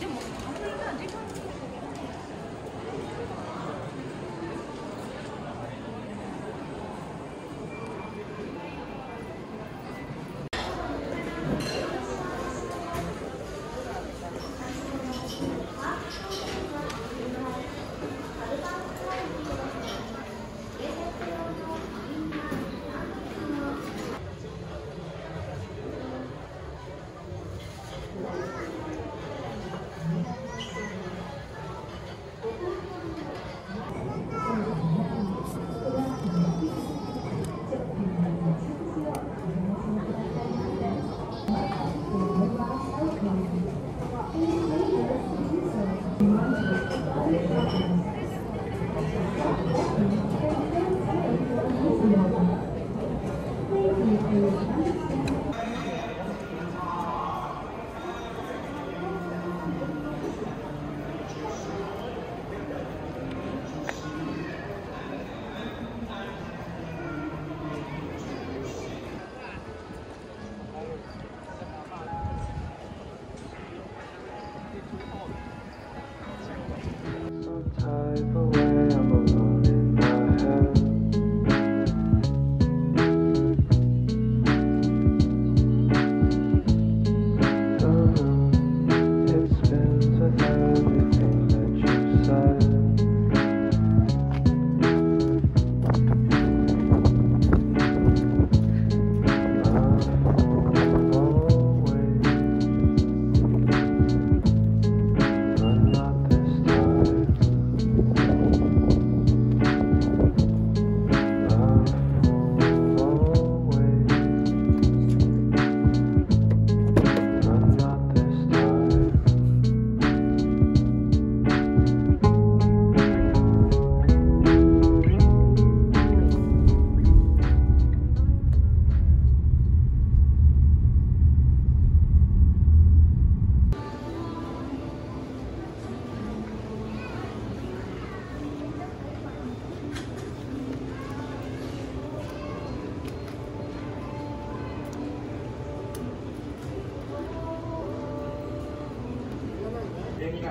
でも、あメリカ時間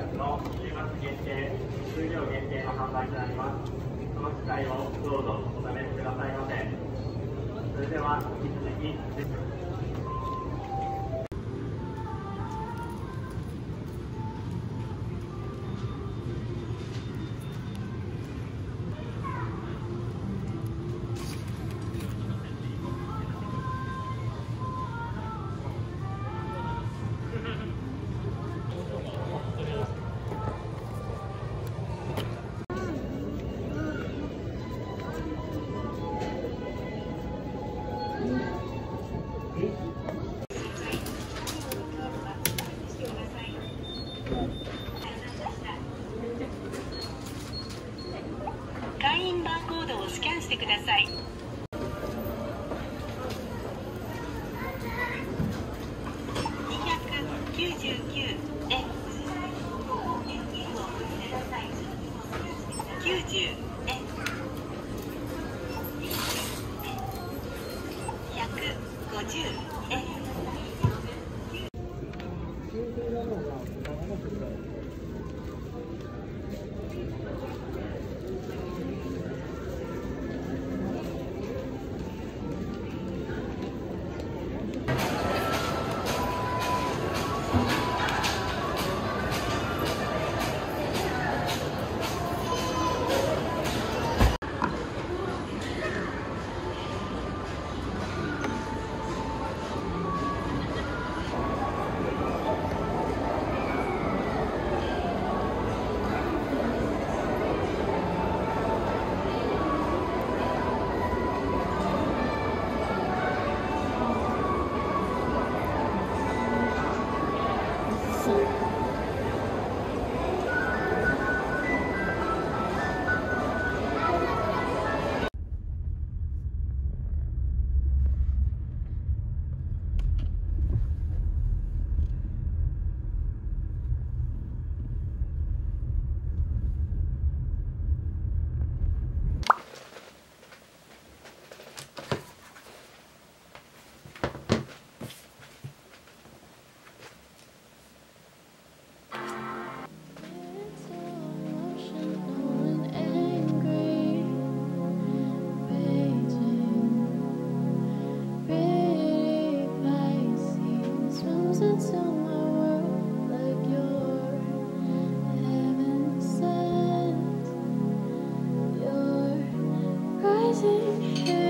月の週末限定、数量限定の販売となります。その機会をどうぞお試しくださいませ。それでは引き続き。「さい。299円。90 rising